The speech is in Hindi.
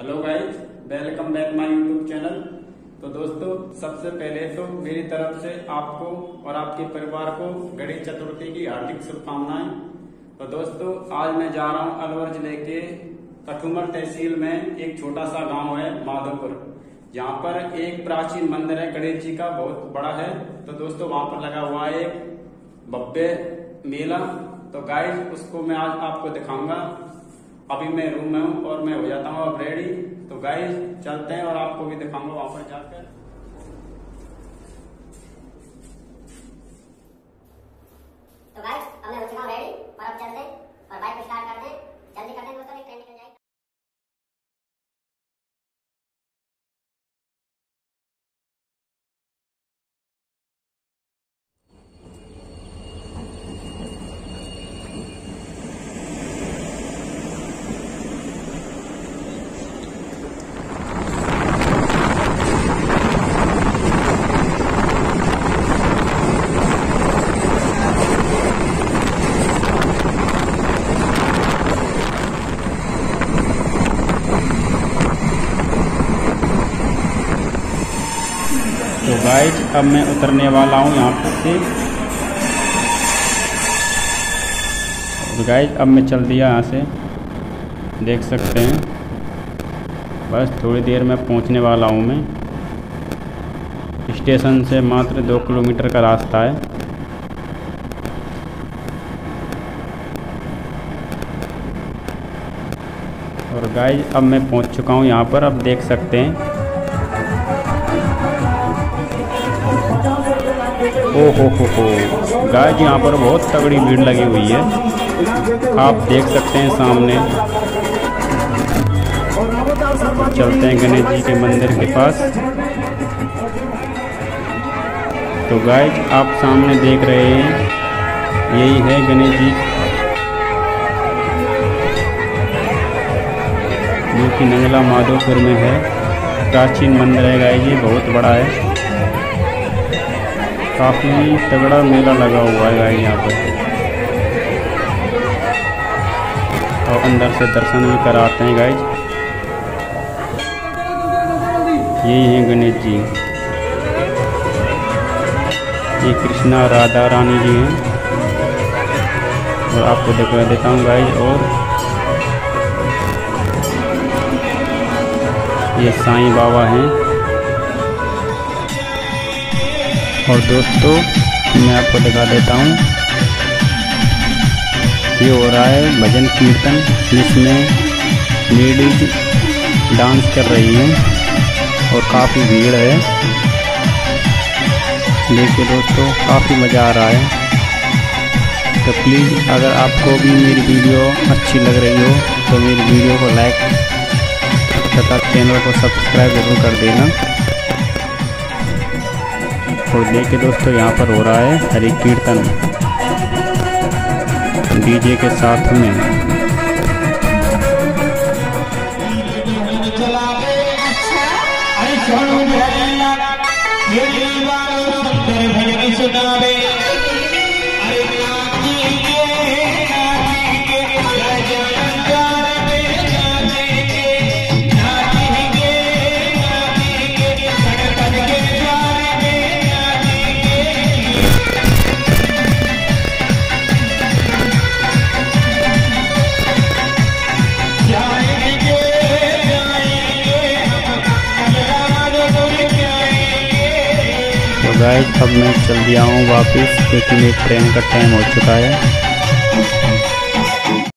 Hello guys welcome back my YouTube channel तो दोस्तों, सबसे पहले तो मेरी तरफ़ से आपको और आपके परिवार को गणेश चतुर्थी की हार्दिक शुभकामनाएँ। तो दोस्तों, आज मैं जा रहा हूँ अलवर ज़िले के कठुमर तहसील में एक छोटा सा गाँव है माधोपुर जहाँ पर एक प्राचीन मंदिर है, गणेश जी का, बहुत बड़ा है। तो दोस्तों, वहाँ पर लगा हुआ है भव्य मेला। तो गाइस उसको मैं आज आपको दिखाऊँगा। अभी मैं रूम में हूँ और मैं हो जाता हूँ। अब रेडी तो गाइस चलते हैं और आपको भी दिखाऊँगा वहाँ पर जाकर तो गाइस अब मैं हो चुका हूँ रेडी और अब चलते हैं और बाइक को स्टार्ट करते हैं जल्दी करते हैं दोस्तों नहीं ट्रेन निकल जाएगी तो गाइस अब मैं उतरने वाला हूँ यहाँ पर से। और गाइस अब मैं चल दिया यहाँ से। देख सकते हैं। बस थोड़ी देर में पहुँचने वाला हूँ मैं। स्टेशन से मात्र दो किलोमीटर का रास्ता है। और गाइस अब मैं पहुँच चुका हूँ यहाँ पर। अब देख सकते हैं। ओ हो हो हो। गाइस यहाँ पर बहुत तगड़ी भीड़ लगी हुई है। आप देख सकते हैं सामने। चलते हैं गणेश जी के मंदिर के पास। तो गाइस आप सामने देख रहे हैं। यही है गणेश जी। जो कि नंगला माधोपुर में है। प्राचीन मंदिर है गाय जी, बहुत बड़ा है। काफ़ी तगड़ा मेला लगा हुआ है यहाँ पर और अंदर से दर्शन भी कराते हैं गाइस। यही है गणेश जी। ये कृष्णा राधा रानी जी हैं। और आपको दिखा देता हूँ गाइस और ये साईं बाबा हैं। और दोस्तों, मैं आपको दिखा देता हूँ। ये हो रहा है भजन कीर्तन, जिसमें लेडीज़ डांस कर रही हैं और काफ़ी भीड़ है। देखिए दोस्तों, काफ़ी मज़ा आ रहा है। तो प्लीज़ अगर आपको भी मेरी वीडियो अच्छी लग रही हो तो मेरी वीडियो को लाइक तथा चैनल को सब्सक्राइब ज़रूर कर देना। तो देखिए दोस्तों यहाँ पर हो रहा है हरि कीर्तन। डीजे के साथ में। सुनावे गाइस अब मैं चल दिया हूँ वापस, क्योंकि मेरी ट्रेन का टाइम हो चुका है।